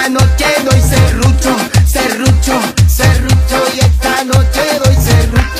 esta noche doy serrucho, serrucho, serrucho y esta noche doy serrucho.